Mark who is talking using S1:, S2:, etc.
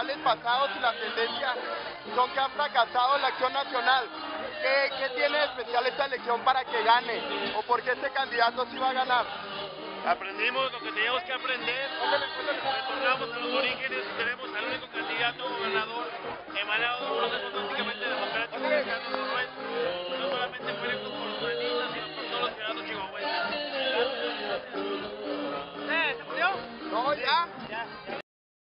S1: electorales pasados y la tendencia son que ha fracasado la acción nacional. ¿Qué, ¿Qué, tiene de especial esta elección para que gane? ¿O por qué este candidato sí va a ganar?
S2: Aprendimos lo que teníamos que aprender, retornamos a los orígenes, tenemos al único candidato ganador emanado de un proceso prácticamente democrático que no, solamente fue electo por los panistas, sino por todos los ciudadanos chihuahuenses.
S3: ¿Eh, ¿Se murió?
S1: No, ya.
S2: ya, ya.